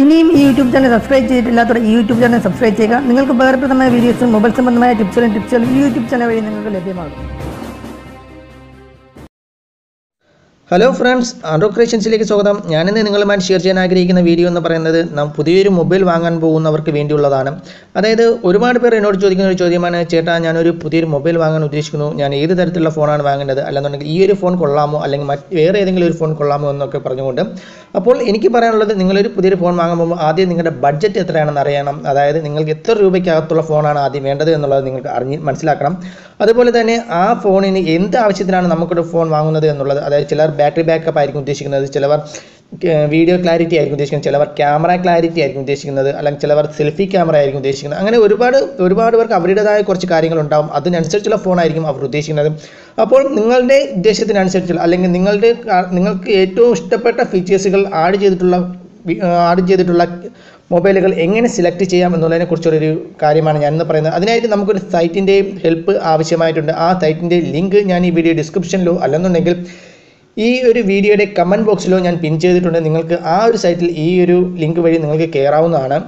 ഇനിയും ഈ YouTube channel subscribe ചെയ്തിട്ടില്ലാത്തവർ ഈ യൂട്യൂബ് ചാനൽ സബ്സ്ക്രൈബ് ചെയ്യുക. നിങ്ങൾക്ക് ഉപകാരപ്രദമായ വീഡിയോസും മൊബൈൽ സംബന്ധമായ ടിപ്സുകളും ടിപ്സുകളും ഈ യൂട്യൂബ് ചാനൽ വഴി നിങ്ങൾക്ക് ലഭ്യമാകും. ഹലോ ഫ്രണ്ട്സ് ആൻഡ്രോ ക്രിയേഷൻസിലേക്ക് സ്വാഗതം. ഞാനിന്ന് നിങ്ങളുമായി ഷെയർ ചെയ്യാൻ ആഗ്രഹിക്കുന്ന വീഡിയോ എന്ന് പറയുന്നത് നാം പുതിയൊരു മൊബൈൽ വാങ്ങാൻ പോകുന്നവർക്ക് വേണ്ടിയുള്ളതാണ്. അതായത് ഒരുപാട് പേർ എന്നോട് ചോദിക്കുന്ന ഒരു ചോദ്യമാണ് ചേട്ടാ ഞാനൊരു പുതിയൊരു മൊബൈൽ വാങ്ങാൻ ഉദ്ദേശിക്കുന്നു. ഞാൻ ഏത് തരത്തിലുള്ള ഫോണാണ് വാങ്ങേണ്ടത് അല്ലെന്നുണ്ടെങ്കിൽ ഈ ഒരു ഫോൺ കൊള്ളാമോ? അല്ലെങ്കിൽ മറ്റ് വേറെ ഏതെങ്കിലും ഒരു ഫോൺ കൊള്ളാമോ? എന്നൊക്കെ പറഞ്ഞുകൊണ്ട്. അപ്പോൾ എനിക്ക് പറയാനുള്ളത് നിങ്ങളൊരു പുതിയൊരു ഫോൺ വാങ്ങാൻ പോകുമ്പോൾ ആദ്യം നിങ്ങളുടെ ബഡ്ജറ്റ് എത്രയാണെന്ന് അറിയണം. അതായത് നിങ്ങൾക്ക് എത്ര രൂപയ്ക്കകത്തുള്ള ഫോണാണ് ആദ്യം വേണ്ടത് എന്നുള്ളത് നിങ്ങൾക്ക് അറിഞ്ഞ് മനസ്സിലാക്കണം. അതുപോലെ തന്നെ ആ ഫോണിന് എന്ത് ആവശ്യത്തിനാണ് നമുക്കൊരു ഫോൺ വാങ്ങുന്നത് എന്നുള്ളത്? അതായത് ചിലർ ബാറ്ററി ബാക്കപ്പ് ആയിരിക്കും ഉദ്ദേശിക്കുന്നത് ചിലവർ വീഡിയോ ക്ലാരിറ്റി ആയിരിക്കും ഉദ്ദേശിക്കുന്നത് ചിലവർ ക്യാമറ ക്ലാരിറ്റി ആയിരിക്കും ഉദ്ദേശിക്കുന്നത് അല്ലെങ്കിൽ ചിലവർ സെൽഫി ക്യാമറ ആയിരിക്കും ഉദ്ദേശിക്കുന്നത്. അങ്ങനെ ഒരുപാട് ഒരുപാട് പേർക്ക് അവരുടേതായ കുറച്ച് കാര്യങ്ങളുണ്ടാവും. അതിനനുസരിച്ചുള്ള ഫോണായിരിക്കും അവർ ഉദ്ദേശിക്കുന്നത്. അപ്പോൾ നിങ്ങളുടെ ഉദ്ദേശത്തിനനുസരിച്ചുള്ള അല്ലെങ്കിൽ നിങ്ങളുടെ നിങ്ങൾക്ക് ഏറ്റവും ഇഷ്ടപ്പെട്ട ഫീച്ചേഴ്സുകൾ ആഡ് ചെയ്തിട്ടുള്ള ആഡ് ചെയ്തിട്ടുള്ള മൊബൈലുകൾ എങ്ങനെ സെലക്ട് ചെയ്യാം എന്നുള്ളതിനെ കുറിച്ചുള്ളൊരു കാര്യമാണ് ഞാൻ ഇന്ന് പറയുന്നത്. അതിനായിട്ട് നമുക്കൊരു സൈറ്റിന്റെയും ഹെൽപ്പ് ആവശ്യമായിട്ടുണ്ട്. ആ സൈറ്റിന്റെ ലിങ്ക് ഞാൻ ഈ വീഡിയോ ഡിസ്ക്രിപ്ഷനിലോ അല്ലെന്നുണ്ടെങ്കിൽ ഈ ഒരു വീഡിയോയുടെ കമന്റ് ബോക്സിലോ ഞാൻ പിൻ ചെയ്തിട്ടുണ്ട്. നിങ്ങൾക്ക് ആ ഒരു സൈറ്റിൽ ഈ ഒരു ലിങ്ക് വഴി നിങ്ങൾക്ക് കയറാവുന്നതാണ്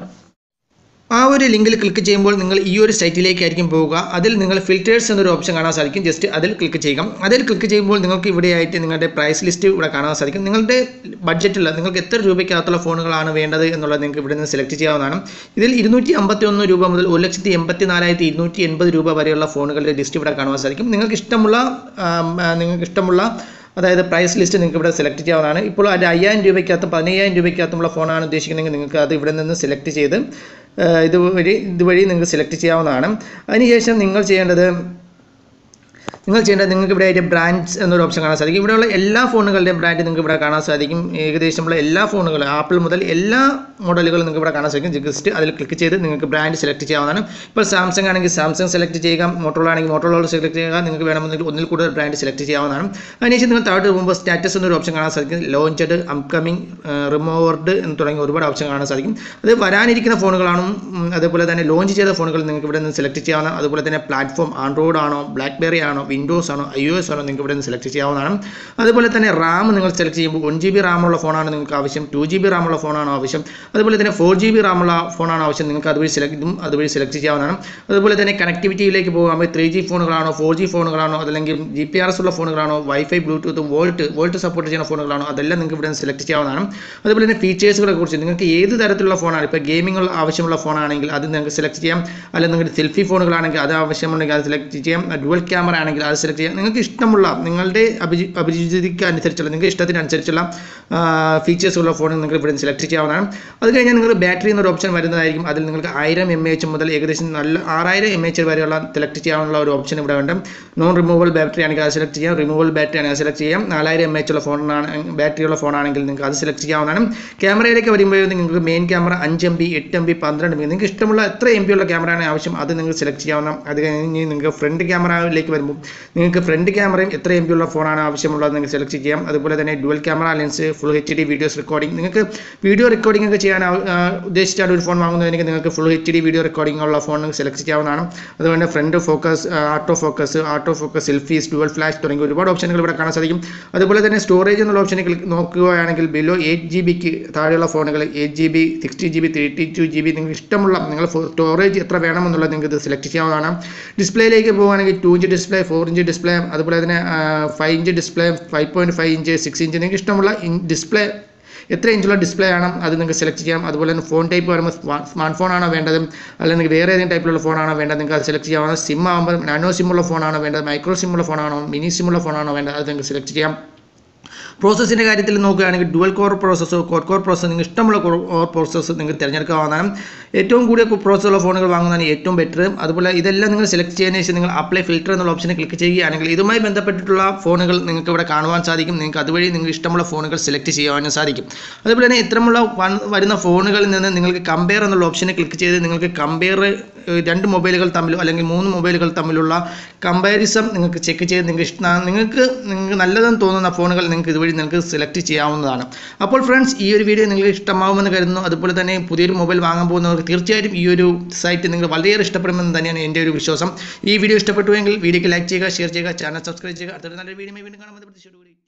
ആ ഒരു ലിങ്കിൽ ക്ലിക്ക് ചെയ്യുമ്പോൾ നിങ്ങൾ ഈ ഒരു സൈറ്റിലേക്കായിരിക്കും പോവുക. അതിൽ നിങ്ങൾ ഫിൽറ്റേഴ്സ് എന്നൊരു ഓപ്ഷൻ കാണാൻ സാധിക്കും. ജസ്റ്റ് അതിൽ ക്ലിക്ക് ചെയ്യുക. അതിൽ ക്ലിക്ക് ചെയ്യുമ്പോൾ നിങ്ങൾക്ക് ഇവിടെയായിട്ട് നിങ്ങളുടെ പ്രൈസ് ലിസ്റ്റ് ഇവിടെ കാണാൻ സാധിക്കും. നിങ്ങളുടെ ബഡ്ജറ്റുള്ള നിങ്ങൾക്ക് എത്ര രൂപയ്ക്കകത്തുള്ള ഫോണുകളാണ് വേണ്ടത് എന്നുള്ളത് നിങ്ങൾക്ക് ഇവിടെ നിന്ന് സെലക്ട് ചെയ്യാവുന്നതാണ്. ഇതിൽ ഇരുന്നൂറ്റി രൂപ മുതൽ ഒരു ലക്ഷത്തി എൺപത്തി നാലായിരത്തി ഇരുന്നൂറ്റി എൺപത് രൂപ വരെയുള്ള ഫോണുകളുടെ ലിസ്റ്റ് ഇവിടെ കാണുവാൻ സാധിക്കും. നിങ്ങൾക്ക് ഇഷ്ടമുള്ള നിങ്ങൾക്ക് ഇഷ്ടമുള്ള അതായത് പ്രൈസ് ലിസ്റ്റ് നിങ്ങൾക്ക് ഇവിടെ സെലക്ട് ചെയ്യാവുന്നതാണ്. ഇപ്പോൾ ഒരു അയ്യായിരം രൂപയ്ക്കകത്തും പതിനയ്യായിരം രൂപയ്ക്കകത്തുള്ള ഫോണാണ് ഉദ്ദേശിക്കുന്നതെങ്കിൽ നിങ്ങൾക്ക് അത് ഇവിടെ നിന്ന് സെലക്ട് ചെയ്ത് ഇതുവഴി ഇതുവഴി നിങ്ങൾക്ക് സെലക്ട് ചെയ്യാവുന്നതാണ്. അതിനുശേഷം നിങ്ങൾ ചെയ്യേണ്ടത് നിങ്ങൾ ചെയ്യേണ്ടത് നിങ്ങൾക്ക് ഇവിടെ ആയിട്ട് ബ്രാൻഡ്സ് എന്നൊരു ഓപ്ഷൻ കാണാൻ സാധിക്കും. ഇവിടെയുള്ള എല്ലാ ഫോണുകളുടെയും ബ്രാൻഡ് നിങ്ങൾക്ക് ഇവിടെ കാണാൻ സാധിക്കും. ഏകദേശമുള്ള എല്ലാ ഫോണുകളും ആപ്പിൾ മുതൽ എല്ലാ മോഡലുകളും നിങ്ങൾക്ക് ഇവിടെ കാണാൻ സാധിക്കും. ജസ്റ്റ് അതിൽ ക്ലിക്ക് ചെയ്ത് നിങ്ങൾക്ക് ബ്രാൻഡ് സെലക്ട് ചെയ്യാവുന്നതാണ്. ഇപ്പോൾ സാംസങ് ആണെങ്കിൽ സാംസങ് സെലക്ട് ചെയ്യുക മോട്ടോള ആണെങ്കിൽ മോട്ടോറോള സെലക്ട് ചെയ്യുക നിങ്ങൾക്ക് വേണമെന്നുണ്ടെങ്കിൽ ഒന്നിൽ കൂടുതൽ ബ്രാൻഡ് സെലക്ട് ചെയ്യാവുന്നതാണ്. അതിനുശേഷം നിങ്ങൾ താഴോട്ട് പോകുമ്പോൾ സ്റ്റാറ്റസ് എന്നൊരു ഓപ്ഷൻ കാണാൻ സാധിക്കും. ലോഞ്ചഡ് അപ്കമിങ് റിമോവർഡ് എന്ന് തുടങ്ങിയ ഒരുപാട് ഓപ്ഷൻ കാണാൻ സാധിക്കും. അത് വരാനിരിക്കുന്ന ഫോണുകളാണ്. അതുപോലെ അതേപോലെ തന്നെ ലോഞ്ച് ചെയ്ത ഫോണുകൾ നിങ്ങൾക്ക് ഇവിടെ നിന്ന് സെലക്ട് ചെയ്യാവുന്ന അതുപോലെ തന്നെ പ്ലാറ്റ്ഫോം ആൻഡ്രോയിഡ് ആണോ ബ്ലാക്ക്ബെറി ആണോ വിൻഡോസ് ആണോ ഐ ഒ എസ് ആണോ നിങ്ങൾക്ക് ഇവിടെ നിന്ന് സെലക്ട് ചെയ്യാവുന്നതാണ്. അതുപോലെ തന്നെ റാം നിങ്ങൾ സെലക്ട് ചെയ്യുമ്പോൾ വൺ ജി ബി റാമുള്ള ഫോണാണ് നിങ്ങൾക്ക് ആവശ്യം ടു ജി ബി റാമുള്ള ഫോണാണോ ആവശ്യം. അതുപോലെ തന്നെ ഫോർ ജി ബി റാമുള്ള ഫോണാണോ ആവശ്യം നിങ്ങൾക്ക് അതുവഴി സെലക്ട് അതുവഴി സെലക്ട് ചെയ്യാവുന്നതാണ്. അതുപോലെ തന്നെ കണക്ടിവിറ്റിയിലേക്ക് പോകുമ്പോൾ ത്രീ ജി ഫോണുകളാണോ ഫോർ ജി ഫോണുകളാണോ അതല്ലെങ്കിൽ ജി പി ആർ എസ് ഉള്ള ഫോണുകളാണോ വൈഫൈ ബ്ലൂടൂത്തും വോൾട്ട് വോൾട്ട് സപ്പോർട്ട് ചെയ്യുന്ന ഫോണുകളാണോ അതെല്ലാം നിങ്ങൾക്ക് ഇവിടെ നിന്ന് സെലക്ട് ചെയ്യാവുന്നതാണ്. അതുപോലെ തന്നെ ഫീച്ചേഴ്സുകളെ കുറിച്ച് നിങ്ങൾക്ക് ഏത് തരത്തിലുള്ള ഫോണാണ് ഇപ്പോൾ ഗെയിമിംഗ് ആവശ്യമുള്ള ഫോണാണെങ്കിൽ അത് നിങ്ങൾക്ക് സെലക്ട് ചെയ്യാം. അല്ലെങ്കിൽ നിങ്ങളുടെ സെൽഫി ഫോണുകളാണെങ്കിൽ അത് ആവശ്യമുണ്ടെങ്കിൽ അത് സെലക്ട് ചെയ്യാം. ഡുവൽ ക്യാമറ ആണെങ്കിൽ അത് സെലക്ട് ചെയ്യാം നിങ്ങൾക്ക് ഇഷ്ടമുള്ള നിങ്ങളുടെ അഭിജി അഭിരുചിക്ക് അനുസരിച്ചുള്ള നിങ്ങൾക്ക് ഇഷ്ടത്തിനനുസരിച്ചുള്ള ഫീച്ചേഴ്സുള്ള ഫോൺ നിങ്ങൾക്ക് ഇവിടെ സെലക്ട് ചെയ്യാവുന്നതാണ്. അത് കഴിഞ്ഞാൽ നിങ്ങൾ ബാറ്ററി എന്നൊരു ഓപ്ഷൻ വരുന്നതായിരിക്കും. അതിൽ നിങ്ങൾക്ക് ആയിരം എം എച്ച് മുതൽ ഏകദേശം നല്ല ആറായിരം എം എച്ച് വരെയുള്ള സെലക്ട് ചെയ്യാനുള്ള ഒരു ഓപ്ഷൻ ഇവിടെ ഉണ്ട്. നോൺ റിമൂവൽ ബാറ്ററി ആണെങ്കിൽ അത് സെലക്ട് ചെയ്യാം. റിമൂവൽ ബാറ്ററി ആണെങ്കിൽ സെലക്ട് ചെയ്യാം. നാലായിരം എം എച്ച് ഉള്ള ഫോണാണ് ബാറ്ററിയുള്ള ഫോണാണെങ്കിൽ നിങ്ങൾക്ക് അത് സെലക്ട് ചെയ്യാവുന്നതാണ്. ക്യാമറയിലേക്ക് വരുമ്പോൾ നിങ്ങൾക്ക് മെയിൻ ക്യാമറ അഞ്ച് എം ബി എട്ട് എം ബി പന്ത്രണ്ട് എം ബി നിങ്ങൾക്ക് ഇഷ്ടമുള്ള എത്ര എം ബി ഉള്ള ക്യാമറയാണ് ആവശ്യം അത് നിങ്ങൾ സെലക്ട് ചെയ്യാവുന്ന അത് കഴിഞ്ഞ് നിങ്ങൾക്ക് ഫ്രണ്ട് ക്യാമറയിലേക്ക് വരുമ്പോൾ നിങ്ങൾക്ക് ഫ്രണ്ട് ക്യാമറയും എത്ര എം ബി ഉള്ള ഫോണാണ് ആവശ്യമുള്ളത് നിങ്ങൾക്ക് സെലക്ട് ചെയ്യാം. അതുപോലെ തന്നെ dual camera lens full H D videos recording നിങ്ങൾക്ക് വീഡിയോ റെക്കോർഡിംഗ് ഒക്കെ ചെയ്യാൻ ഉദ്ദേശിച്ചാണ് ഒരു ഫോൺ വാങ്ങുന്നതെങ്കിൽ നിങ്ങൾക്ക് full H D video recording ഉള്ള ഫോൺ നിങ്ങൾക്ക് സെലക്ട് ചെയ്യാവുന്നതാണ്. അതുപോലെ തന്നെ front focus auto focus auto focus selfies dual flash തുടങ്ങിയ ഒരുപാട് ഓപ്ഷനുകൾ ഇവിടെ കാണാൻ സാധിക്കും. അതുപോലെ തന്നെ സ്റ്റോറേജ് എന്നുള്ള ഓപ്ഷനിൽ നോക്കുകയാണെങ്കിൽ ബിലോ എയ്റ്റ് ജി ബിക്ക് താഴെയുള്ള ഫോണുകൾ eight G B sixty G B thirty two G B നിങ്ങൾക്ക് ഇഷ്ടമുള്ള നിങ്ങൾ സ്റ്റോറേജ് എത്ര വേണമെന്നുള്ളത് നിങ്ങൾക്ക് ഇത് സെലക്ട് ചെയ്യാവുന്നതാണ്. ഡിസ്പ്ലേയിലേക്ക് പോകുകയാണെങ്കിൽ two inch display four inch display അതുപോലെ തന്നെ five inch display five point five inch six inch നിങ്ങൾക്ക് ഇഷ്ടമുള്ള ഡിസ്പ്ലേ എത്ര ഇഞ്ചുള്ള ഡിസ്പ്ലേ ആണ് അത് നിങ്ങൾക്ക് സെലക്ട് ചെയ്യാം. അതുപോലെ തന്നെ ഫോൺ ടൈപ്പ് വരുമ്പോൾ സ്മാർട്ട് ഫോൺ ആണോ വേണ്ടത്? അല്ലെങ്കിൽ നിങ്ങൾക്ക് വേറെ ഏതെങ്കിലും ടൈപ്പിലുള്ള ഫോണാണോ വേണ്ടത്? നിങ്ങൾക്ക് അത് സെലക്ട് ചെയ്യാവുന്ന സിം ആകുമ്പോൾ നാനോ സിമ്മുള്ള ഫോണാണോ വേണ്ടത്? മൈക്രോ സിമ്മുള്ള ഫോണാണോ മിനി സിമ്മുള്ള ഫോണാണോ വേണ്ടത്? അത് നിങ്ങൾക്ക് സെലക്ട് ചെയ്യാം. പ്രോസസ്സിന്റെ കാര്യത്തിൽ നോക്കുകയാണെങ്കിൽ ഡുവൽ കോർ പ്രോസസ്സോ കോഡ് കോർ പ്രോസസ്സോ നിങ്ങൾക്ക് ഇഷ്ടമുള്ള കോർ പ്രോസസ്സ് നിങ്ങൾക്ക് തിരഞ്ഞെടുക്കാവുന്നതാണ്. ഏറ്റവും കൂടിയ പ്രോസസ്സുള്ള ഫോണുകൾ വാങ്ങുന്നതാണ് ഏറ്റവും ബെറ്റർ അതുപോലെ ഇതെല്ലാം നിങ്ങൾ സെലക്ട് ചെയ്യുന്നതിന് ശേഷം നിങ്ങൾ അപ്ലൈ ഫിൽറ്റർ എന്നുള്ള ഓപ്ഷനെ ക്ലിക്ക് ചെയ്യുകയാണെങ്കിൽ ഇതുമായി ബന്ധപ്പെട്ടിട്ടുള്ള ഫോണുകൾ നിങ്ങൾക്ക് ഇവിടെ കാണുവാൻ സാധിക്കും. നിങ്ങൾക്ക് അതുവഴി നിങ്ങൾ ഇഷ്ടമുള്ള ഫോണുകൾ സെലക്ട് ചെയ്യുവാനും സാധിക്കും. അതുപോലെ തന്നെ ഇത്തരമുള്ള വരുന്ന ഫോണുകളിൽ നിന്ന് നിങ്ങൾക്ക് കമ്പയർ എന്നുള്ള ഓപ്ഷനെ ക്ലിക്ക് ചെയ്ത് നിങ്ങൾക്ക് കമ്പയർ രണ്ട് മൊബൈലുകൾ തമ്മിലോ അല്ലെങ്കിൽ മൂന്ന് മൊബൈലുകൾ തമ്മിലുള്ള കമ്പാരിസം നിങ്ങൾക്ക് ചെക്ക് ചെയ്ത് നിങ്ങൾക്ക് നിങ്ങൾക്ക് നിങ്ങൾക്ക് നല്ലതെന്ന് തോന്നുന്ന ഫോണുകൾ നിങ്ങൾക്ക് ഇതുവഴി നിങ്ങൾക്ക് സെലക്ട് ചെയ്യാവുന്നതാണ്. അപ്പോൾ ഫ്രണ്ട്സ് ഈ ഒരു വീഡിയോ നിങ്ങൾക്ക് ഇഷ്ടമാവുമെന്ന് കരുതുന്നു. അതുപോലെ തന്നെ പുതിയൊരു മൊബൈൽ വാങ്ങാൻ പോകുന്നവർക്ക് തീർച്ചയായിട്ടും ഈ ഒരു സൈറ്റ് നിങ്ങൾ വളരെയേറെ ഇഷ്ടപ്പെടുമെന്ന് തന്നെയാണ് എന്റെ ഒരു വിശ്വാസം. ഈ വീഡിയോ ഇഷ്ടപ്പെട്ടുവെങ്കിൽ വീഡിയോക്ക് ലൈക്ക് ചെയ്യുക ഷെയർ ചെയ്യുക ചാനൽ സബ്സ്ക്രൈബ് ചെയ്യുക. അടുത്തൊരു നല്ലൊരു വീഡിയോ വീണ്ടും കാണാൻ പ്രതീക്ഷയോടുകൂടി